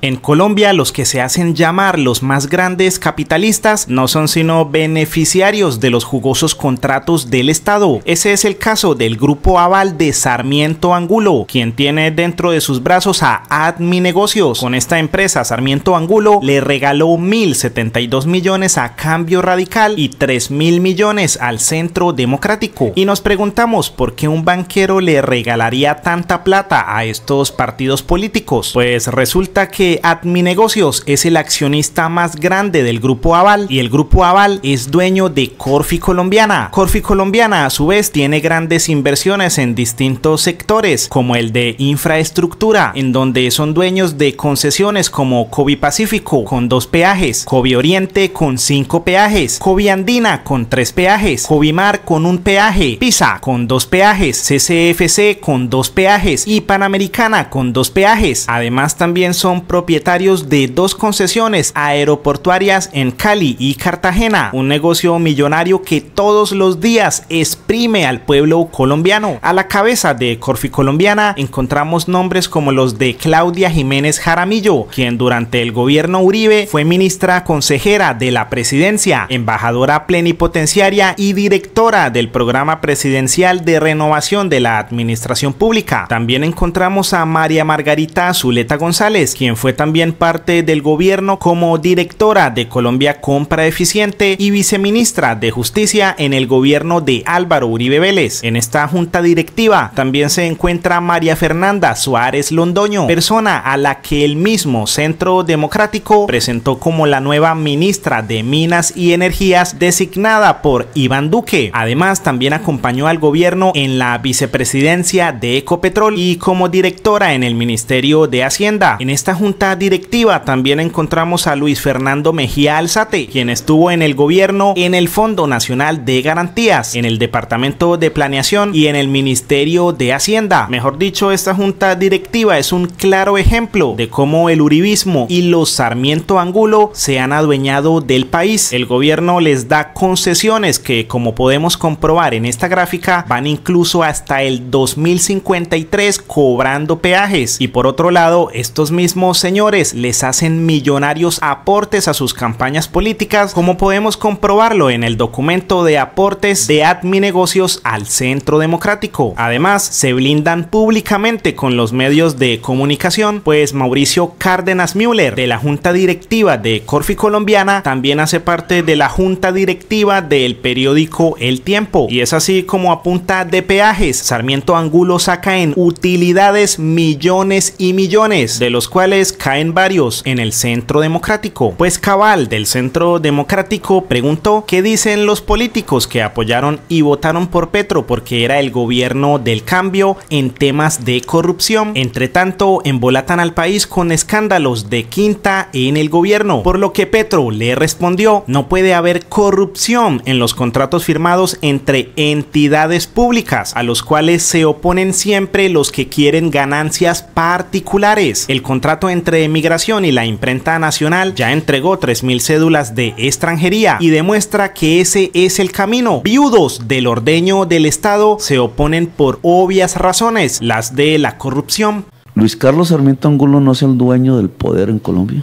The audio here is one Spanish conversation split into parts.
En Colombia, los que se hacen llamar los más grandes capitalistas no son sino beneficiarios de los jugosos contratos del Estado. Ese es el caso del grupo Aval de Sarmiento Angulo, quien tiene dentro de sus brazos a Admi Negocios. Con esta empresa, Sarmiento Angulo le regaló 1.072 millones a Cambio Radical y 3.000 millones al Centro Democrático. Y nos preguntamos por qué un banquero le regalaría tanta plata a estos partidos políticos. Pues resulta que Adminegocios es el accionista más grande del Grupo Aval y el Grupo Aval es dueño de Corfi Colombiana. Corfi Colombiana a su vez tiene grandes inversiones en distintos sectores como el de infraestructura en donde son dueños de concesiones como Covi Pacífico con dos peajes, Covi Oriente con cinco peajes, Covi Andina con tres peajes, Covi Mar con un peaje, Pisa con dos peajes, CCFC con dos peajes y Panamericana con dos peajes. Además también son propietarios de dos concesiones aeroportuarias en Cali y Cartagena, un negocio millonario que todos los días exprime al pueblo colombiano. A la cabeza de Corfi Colombiana encontramos nombres como los de Claudia Jiménez Jaramillo, quien durante el gobierno Uribe fue ministra consejera de la presidencia, embajadora plenipotenciaria y directora del programa presidencial de renovación de la administración pública. También encontramos a María Margarita Zuleta González, quien fue también parte del gobierno como directora de Colombia Compra Eficiente y viceministra de Justicia en el gobierno de Álvaro Uribe Vélez. En esta junta directiva también se encuentra María Fernanda Suárez Londoño, persona a la que el mismo Centro Democrático presentó como la nueva ministra de Minas y Energías designada por Iván Duque. Además, también acompañó al gobierno en la vicepresidencia de Ecopetrol y como directora en el Ministerio de Hacienda. En esta junta directiva también encontramos a Luis Fernando Mejía Alzate, quien estuvo en el gobierno en el Fondo Nacional de Garantías, en el Departamento de Planeación y en el Ministerio de Hacienda. Mejor dicho, esta junta directiva es un claro ejemplo de cómo el uribismo y los Sarmiento Angulo se han adueñado del país. El gobierno les da concesiones que, como podemos comprobar en esta gráfica, van incluso hasta el 2053 cobrando peajes. Y por otro lado, estos mismos señores les hacen millonarios aportes a sus campañas políticas, como podemos comprobarlo en el documento de aportes de Admi Negocios al Centro Democrático. Además, se blindan públicamente con los medios de comunicación, pues Mauricio Cárdenas Müller de la Junta Directiva de Corfi Colombiana también hace parte de la Junta Directiva del periódico El Tiempo. Y es así como a punta de peajes, Sarmiento Angulo saca en utilidades millones y millones, de los cuales caen varios en el Centro Democrático. Pues Cabal del Centro Democrático preguntó qué dicen los políticos que apoyaron y votaron por Petro porque era el gobierno del cambio en temas de corrupción. Entre tanto, embolatan al país con escándalos de quinta en el gobierno, por lo que Petro le respondió, no puede haber corrupción en los contratos firmados entre entidades públicas, a los cuales se oponen siempre los que quieren ganancias particulares. El contrato entre de Migración y la Imprenta Nacional ya entregó 3.000 cédulas de extranjería y demuestra que ese es el camino. Viudos del ordeño del Estado se oponen por obvias razones, las de la corrupción. Luis Carlos Sarmiento Angulo no es el dueño del poder en Colombia.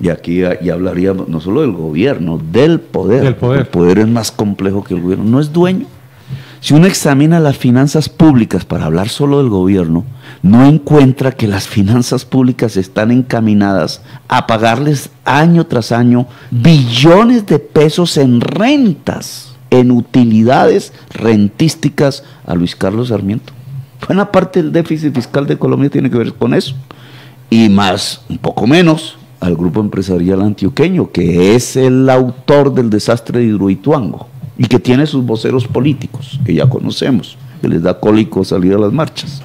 Y aquí ya hablaríamos no solo del gobierno, del poder. Del poder. El poder es más complejo que el gobierno. No es dueño. Si uno examina las finanzas públicas para hablar solo del gobierno, no encuentra que las finanzas públicas están encaminadas a pagarles año tras año billones de pesos en rentas, en utilidades rentísticas a Luis Carlos Sarmiento. Buena parte del déficit fiscal de Colombia tiene que ver con eso. Y más, un poco menos, al grupo empresarial antioqueño, que es el autor del desastre de Hidroituango y que tiene sus voceros políticos, que ya conocemos, que les da cólico salir a las marchas.